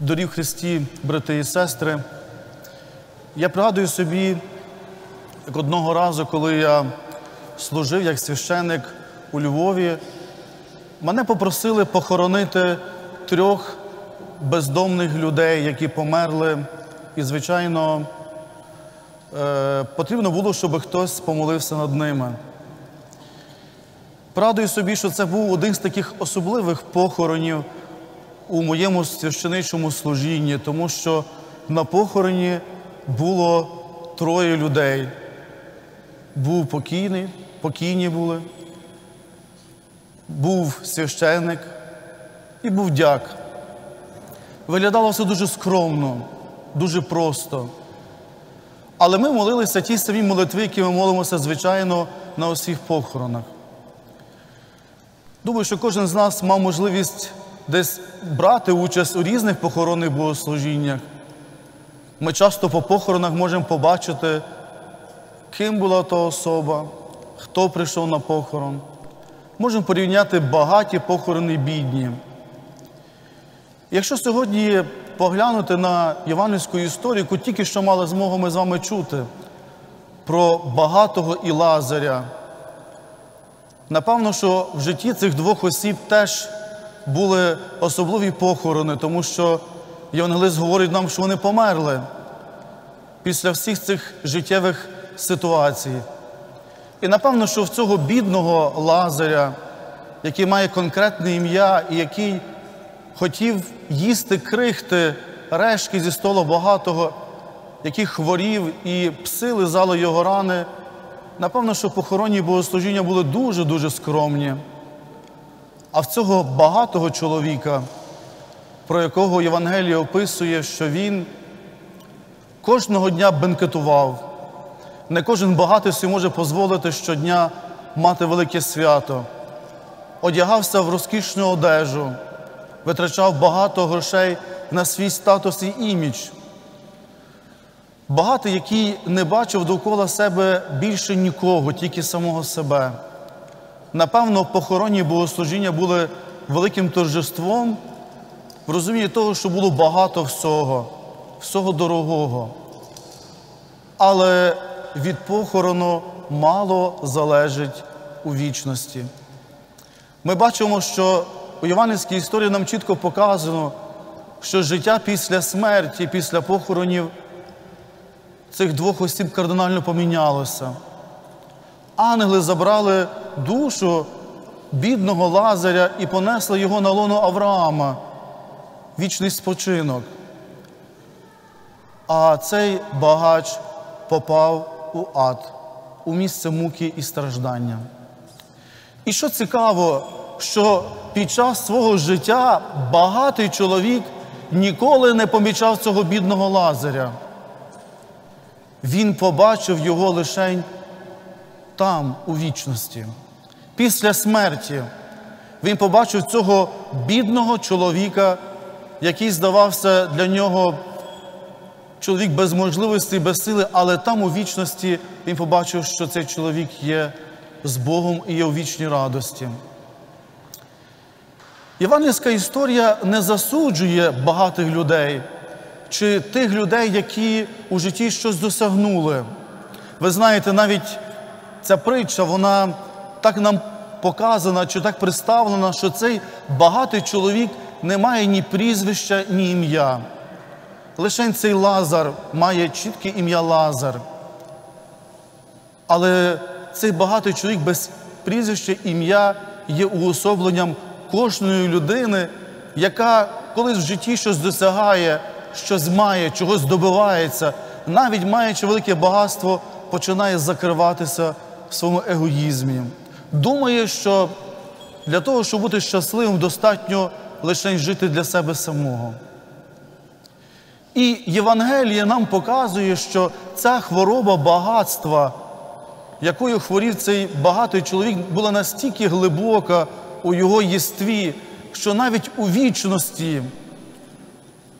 Дорів Христі, брати і сестри, я пригадую собі, як одного разу, коли я служив як священник у Львові, мене попросили похоронити трьох бездомних людей, які померли. І, звичайно, е, потрібно було, щоб хтось помолився над ними. Пригадую собі, що це був один з таких особливих похоронів у моєму священичому служінні, тому що на похороні було троє людей. Був покійний, покійні були, був священник і був дяк. Виглядало все дуже скромно, дуже просто. Але ми молилися ті самі молитви, які ми молимося, звичайно, на усіх похоронах. Думаю, що кожен з нас мав можливість десь брати участь у різних похоронних богослужіннях. Ми часто по похоронах можемо побачити, ким була та особа, хто прийшов на похорон. Можемо порівняти багаті похорони бідні. Якщо сьогодні поглянути на євангельську історію, яку тільки що мали змогу ми з вами чути про багатого і Лазаря, напевно, що в житті цих двох осіб теж були особливі похорони, тому що Євангелист говорить нам, що вони померли після всіх цих життєвих ситуацій. І напевно, що в цього бідного Лазаря, який має конкретне ім'я і який хотів їсти крихти решки зі столу багатого, який хворів і пси лизали його рани, напевно, що похоронні богослужіння були дуже-дуже скромні. А в цього багатого чоловіка, про якого Євангеліє описує, що він кожного дня бенкетував. Не кожен багатий собі може дозволити щодня мати велике свято, одягався в розкішну одежу, витрачав багато грошей на свій статус і імідж. Багатий, який не бачив довкола себе більше нікого, тільки самого себе. Напевно, похоронні богослужіння були великим торжеством в розумінні того, що було багато всього, всього дорогого. Але від похорону мало залежить у вічності. Ми бачимо, що у Євангельській історії нам чітко показано, що життя після смерті, після похоронів цих двох осіб кардинально помінялося. Ангели забрали душу бідного Лазаря і понесли його на лоно Авраама, вічний спочинок. А цей багач попав у ад, у місце муки і страждання. І що цікаво, що під час свого життя багатий чоловік ніколи не помічав цього бідного Лазаря. Він побачив його лишень там, у вічності. Після смерті він побачив цього бідного чоловіка, який здавався для нього чоловік без можливості, без сили, але там у вічності він побачив, що цей чоловік є з Богом і є у вічній радості. Євангельська історія не засуджує багатих людей чи тих людей, які у житті щось досягнули. Ви знаєте, навіть ця притча, вона так нам показана чи так представлена, що цей багатий чоловік не має ні прізвища, ні ім'я. Лише цей Лазар має чітке ім'я Лазар. Але цей багатий чоловік без прізвища ім'я є уособленням кожної людини, яка колись в житті щось досягає, щось має, чогось добивається, навіть маючи велике багатство, починає закриватися в своєму егоїзмі. Думає, що для того, щоб бути щасливим, достатньо лише жити для себе самого. І Євангеліє нам показує, що ця хвороба багатства, якою хворів цей багатий чоловік, була настільки глибока у його єстві, що навіть у вічності,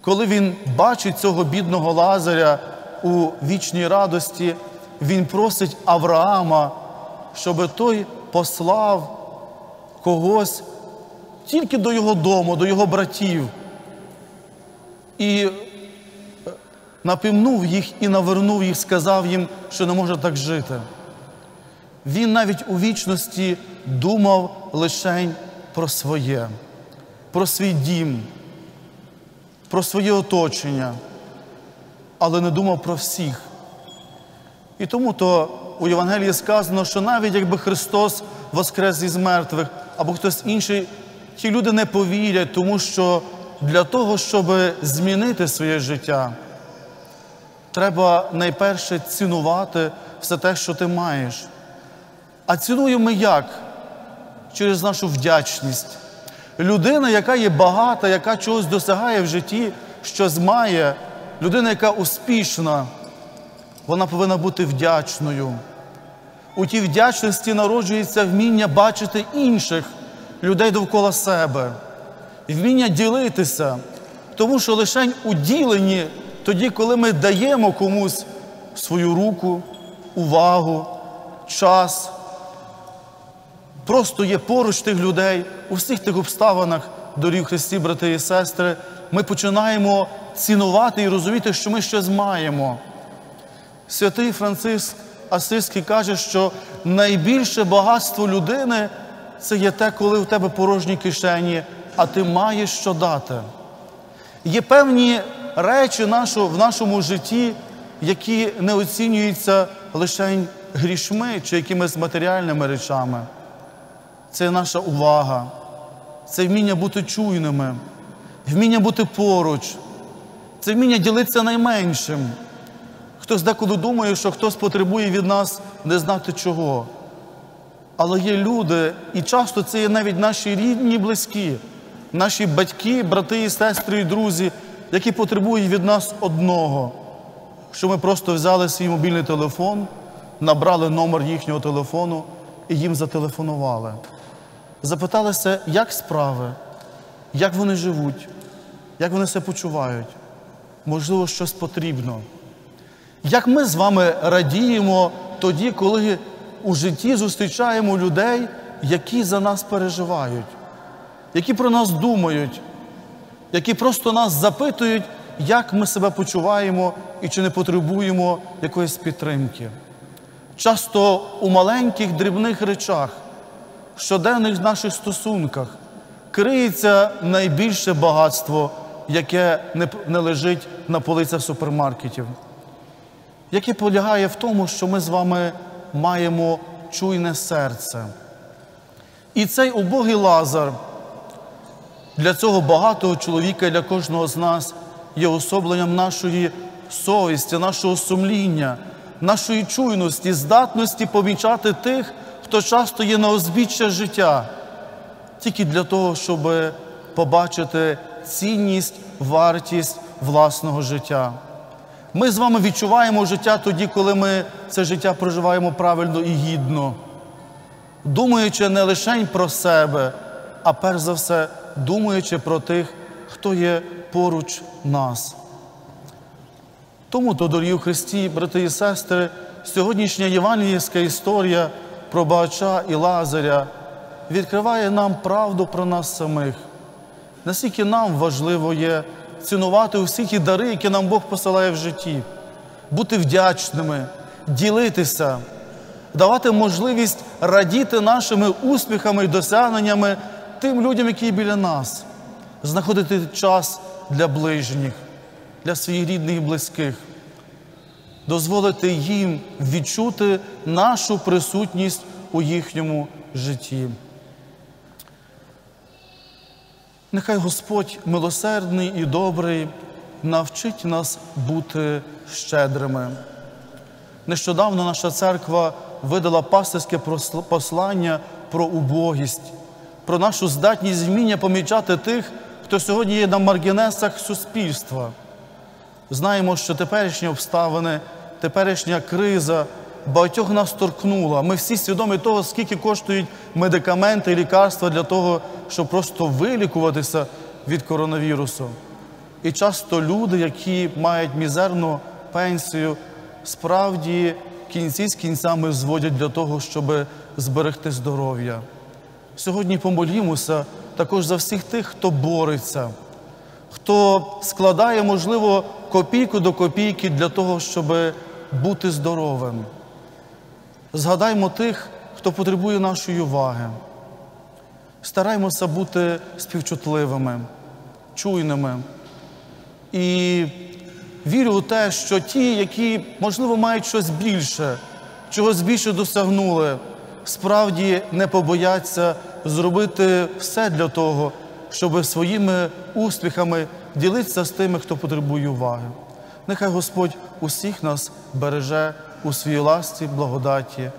коли він бачить цього бідного Лазаря у вічній радості, він просить Авраама, щоб той послав когось тільки до його дому, до його братів, і е, напівнув їх і навернув їх, сказав їм, що не може так жити. Він навіть у вічності думав лише про своє, про свій дім, про своє оточення, але не думав про всіх. І тому то у Євангелії сказано, що навіть якби Христос воскрес із мертвих або хтось інший, ті люди не повірять, тому що для того, щоб змінити своє життя, треба найперше цінувати все те, що ти маєш. А цінуємо як? Через нашу вдячність. Людина, яка є багата, яка чогось досягає в житті, щось має, людина, яка успішна, вона повинна бути вдячною. У тій вдячності народжується вміння бачити інших людей довкола себе, вміння ділитися, тому що лише у діленні, тоді, коли ми даємо комусь свою руку, увагу, час, просто є поруч тих людей у всіх тих обставинах, дорів Христі, брати і сестри, ми починаємо цінувати і розуміти, що ми щось маємо. Святий Франциск Асиський каже, що найбільше багатство людини це є те, коли у тебе порожні кишені, а ти маєш що дати. Є певні речі в нашому житті, які не оцінюються лише грішми чи якимись матеріальними речами. Це наша увага, це вміння бути чуйними, вміння бути поруч, це вміння ділитися найменшим. Хтось деколи думає, що хтось потребує від нас не знати чого. Але є люди, і часто це є навіть наші рідні, близькі, наші батьки, брати і сестри, і друзі, які потребують від нас одного, що ми просто взяли свій мобільний телефон, набрали номер їхнього телефону і їм зателефонували. Запиталися, як справи, як вони живуть, як вони себе почувають. Можливо, щось потрібно. Як ми з вами радіємо тоді, коли у житті зустрічаємо людей, які за нас переживають, які про нас думають, які просто нас запитують, як ми себе почуваємо і чи не потребуємо якоїсь підтримки. Часто у маленьких дрібних речах, щоденних наших стосунках, криється найбільше багатство, яке не лежить на полицях супермаркетів яке полягає в тому, що ми з вами маємо чуйне серце. І цей убогий лазар для цього багатого чоловіка, для кожного з нас є особленням нашої совісті, нашого сумління, нашої чуйності, здатності помічати тих, хто часто є на узбіччя життя, тільки для того, щоб побачити цінність, вартість власного життя. Ми з вами відчуваємо життя тоді, коли ми це життя проживаємо правильно і гідно, думаючи не лише про себе, а перш за все, думаючи про тих, хто є поруч нас. Тому, то, дорогі в Христі, брати і сестри, сьогоднішня євангельська історія про багача і Лазаря відкриває нам правду про нас самих, наскільки нам важливо є цінувати усі ті дари, які нам Бог посилає в житті, бути вдячними, ділитися, давати можливість радіти нашими успіхами і досягненнями тим людям, які біля нас, знаходити час для ближніх, для своїх рідних і близьких, дозволити їм відчути нашу присутність у їхньому житті. Нехай Господь милосердний і добрий навчить нас бути щедрими. Нещодавно наша церква видала пастирське послання про убогість, про нашу здатність вміння помічати тих, хто сьогодні є на маргінесах суспільства. Знаємо, що теперішні обставини, теперішня криза багатьох нас торкнула. Ми всі свідомі того, скільки коштують медикаменти і лікарства для того, щоб просто вилікуватися від коронавірусу. І часто люди, які мають мізерну пенсію, справді кінці з кінцями зводять для того, щоб зберегти здоров'я. Сьогодні помолімося також за всіх тих, хто бореться, хто складає, можливо, копійку до копійки для того, щоб бути здоровим. Згадаймо тих, хто потребує нашої уваги. Стараймося бути співчутливими, чуйними. І вірю у те, що ті, які, можливо, мають щось більше, чогось більше досягнули, справді не побояться зробити все для того, щоб своїми успіхами ділитися з тими, хто потребує уваги. Нехай Господь усіх нас береже у своїй ласті, благодаті.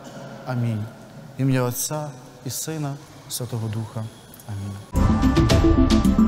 Амінь. Ім'я Отця і Сина, Святого Духа. Амінь.